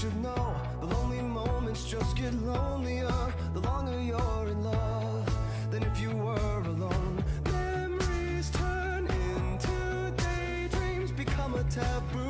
should know. The lonely moments just get lonelier. The longer you're in love Than if you were alone. Memories turn into daydreams Become a taboo.